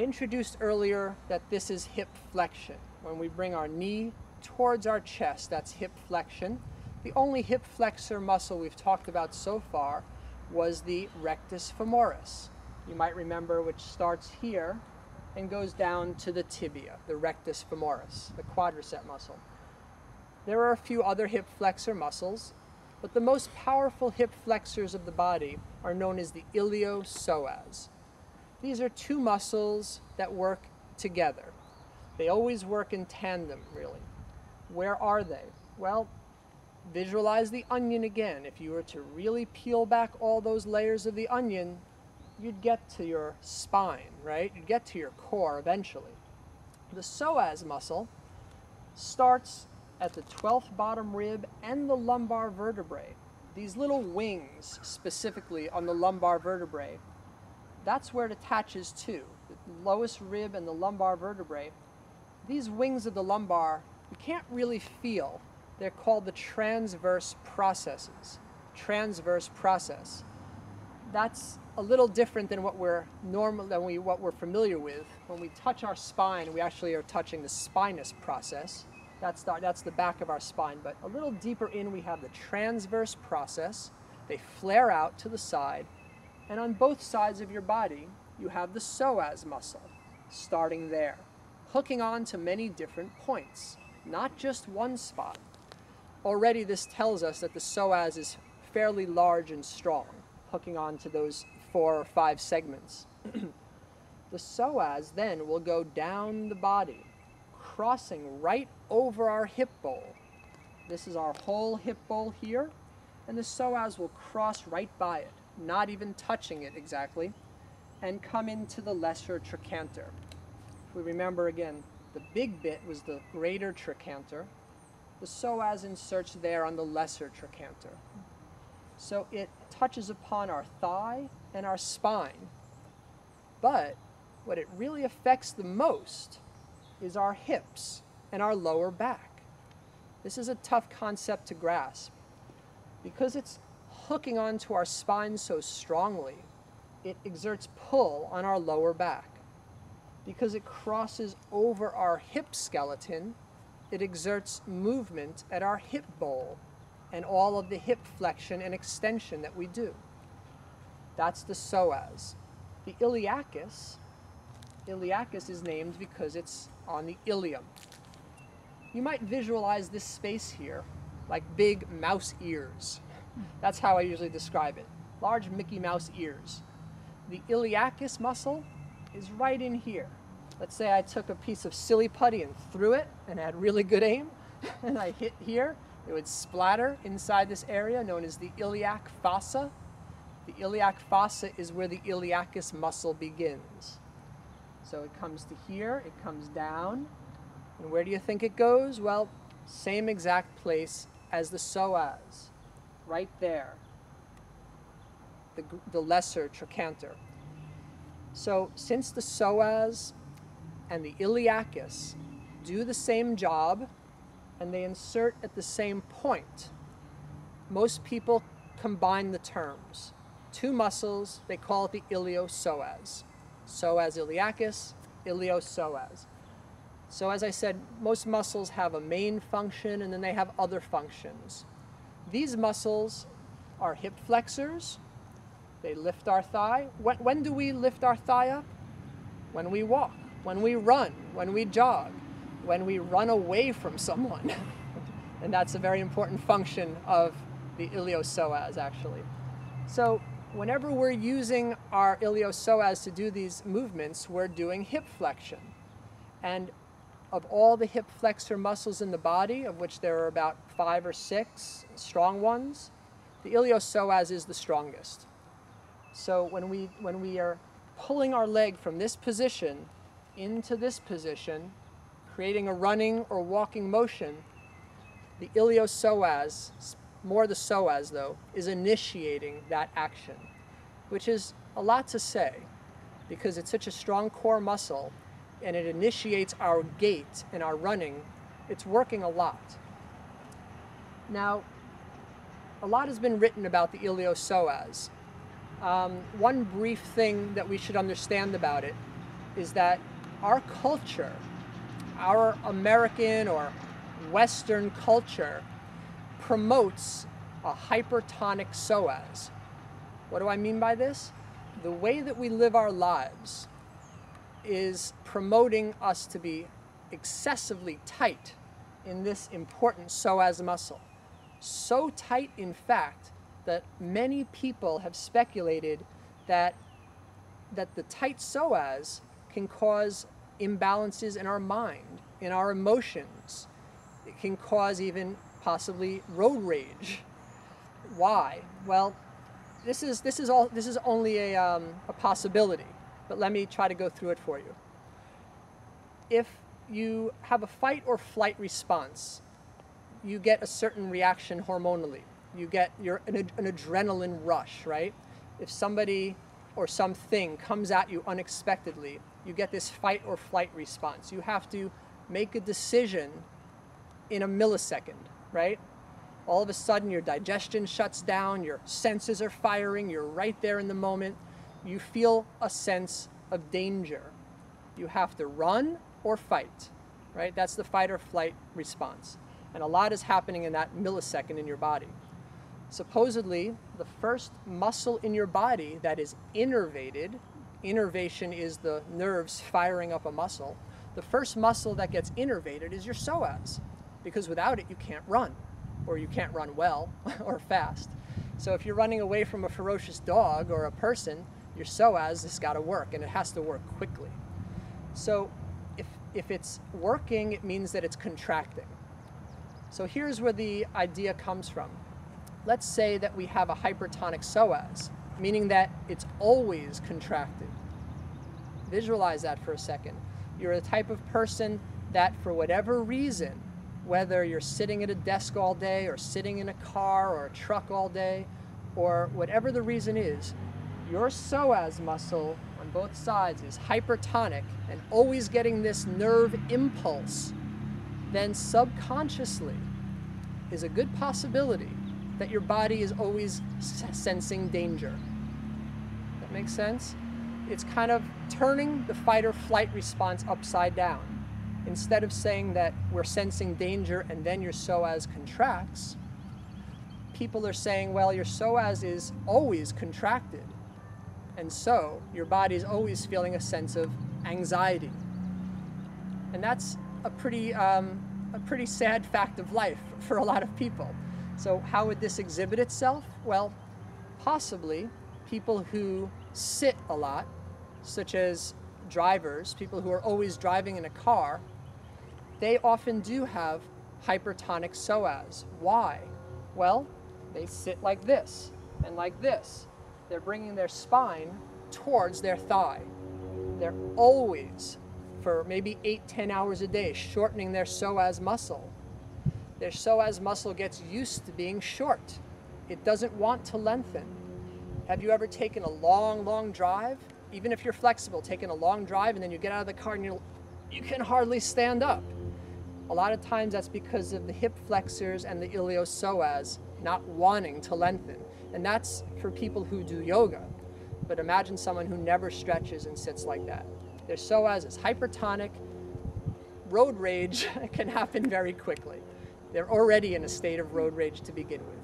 I introduced earlier that this is hip flexion. When we bring our knee towards our chest, that's hip flexion. The only hip flexor muscle we've talked about so far was the rectus femoris. You might remember which starts here and goes down to the tibia, the rectus femoris, the quadricep muscle. There are a few other hip flexor muscles, but the most powerful hip flexors of the body are known as the iliopsoas. These are two muscles that work together. They always work in tandem, really. Where are they? Well, visualize the onion again. If you were to really peel back all those layers of the onion, you'd get to your spine, right? You'd get to your core eventually. The psoas muscle starts at the 12th bottom rib and the lumbar vertebrae. These little wings, specifically on the lumbar vertebrae, that's where it attaches to, the lowest rib and the lumbar vertebrae. These wings of the lumbar, you can't really feel. They're called the transverse processes. Transverse process. That's a little different than what we're normal than we what we're familiar with. When we touch our spine, we actually are touching the spinous process. That's the, that's the back of our spine. But a little deeper in, we have the transverse process. They flare out to the side. And on both sides of your body, you have the psoas muscle, starting there, hooking on to many different points, not just one spot. Already this tells us that the psoas is fairly large and strong, hooking on to those four or five segments. the psoas then will go down the body, crossing right over our hip bowl. This is our whole hip bowl here, and the psoas will cross right by it, not even touching it exactly, and come into the lesser trochanter. If we remember again, the big bit was the greater trochanter. The psoas inserts there on the lesser trochanter. So it touches upon our thigh and our spine. But what it really affects the most is our hips and our lower back. This is a tough concept to grasp. Because it's hooking onto our spine so strongly, it exerts pull on our lower back. Because it crosses over our hip skeleton, it exerts movement at our hip bowl and all of the hip flexion and extension that we do. That's the psoas. The iliacus, iliacus is named because it's on the ilium. You might visualize this space here like big mouse ears. That's how I usually describe it. Large Mickey Mouse ears. The iliacus muscle is right in here. Let's say I took a piece of silly putty and threw it and had really good aim, and I hit here. It would splatter inside this area known as the iliac fossa. The iliac fossa is where the iliacus muscle begins. So it comes to here, it comes down, and where do you think it goes? Well, same exact place as the psoas, right there, the, the lesser trochanter. So since the psoas and the iliacus do the same job and they insert at the same point, most people combine the terms. Two muscles, they call it the iliopsoas. Psoas iliacus, iliopsoas. So as I said, most muscles have a main function and then they have other functions. These muscles are hip flexors. They lift our thigh. When, when do we lift our thigh up? When we walk, when we run, when we jog, when we run away from someone. and that's a very important function of the iliopsoas actually. So whenever we're using our iliopsoas to do these movements, we're doing hip flexion. And of all the hip flexor muscles in the body, of which there are about five or six strong ones, the iliopsoas is the strongest. So when we, when we are pulling our leg from this position into this position, creating a running or walking motion, the iliopsoas, more the psoas though, is initiating that action, which is a lot to say because it's such a strong core muscle and it initiates our gait and our running, it's working a lot. Now, a lot has been written about the iliopsoas. Um, one brief thing that we should understand about it is that our culture, our American or Western culture, promotes a hypertonic psoas. What do I mean by this? The way that we live our lives is promoting us to be excessively tight in this important psoas muscle. So tight, in fact, that many people have speculated that, that the tight psoas can cause imbalances in our mind, in our emotions. It can cause even possibly road rage. Why? Well, this is, this is, all, this is only a, um, a possibility, but let me try to go through it for you. If you have a fight or flight response, you get a certain reaction hormonally. You get your, an, an adrenaline rush, right? If somebody or something comes at you unexpectedly, you get this fight or flight response. You have to make a decision in a millisecond, right? All of a sudden, your digestion shuts down, your senses are firing, you're right there in the moment. You feel a sense of danger. You have to run or fight, right? That's the fight or flight response. And a lot is happening in that millisecond in your body. Supposedly, the first muscle in your body that is innervated, innervation is the nerves firing up a muscle, the first muscle that gets innervated is your psoas, because without it you can't run, or you can't run well or fast. So if you're running away from a ferocious dog or a person, your psoas has got to work, and it has to work quickly. So if, if it's working, it means that it's contracting. So here's where the idea comes from. Let's say that we have a hypertonic psoas, meaning that it's always contracted. Visualize that for a second. You're the type of person that, for whatever reason, whether you're sitting at a desk all day or sitting in a car or a truck all day, or whatever the reason is, your psoas muscle on both sides is hypertonic and always getting this nerve impulse, then subconsciously is a good possibility that your body is always sensing danger. That makes sense? It's kind of turning the fight or flight response upside down. Instead of saying that we're sensing danger and then your psoas contracts, people are saying, well, your psoas is always contracted. And so your body is always feeling a sense of anxiety. And that's a pretty, um, a pretty sad fact of life for a lot of people. So how would this exhibit itself? Well, possibly people who sit a lot, such as drivers, people who are always driving in a car, they often do have hypertonic psoas. Why? Well, they sit like this and like this. They're bringing their spine towards their thigh. They're always, for maybe eight, ten hours a day, shortening their psoas muscle their psoas muscle gets used to being short. It doesn't want to lengthen. Have you ever taken a long, long drive? Even if you're flexible, taking a long drive and then you get out of the car and you you can hardly stand up. A lot of times that's because of the hip flexors and the iliopsoas not wanting to lengthen. And that's for people who do yoga. But imagine someone who never stretches and sits like that. Their psoas is hypertonic. Road rage can happen very quickly. They're already in a state of road rage to begin with.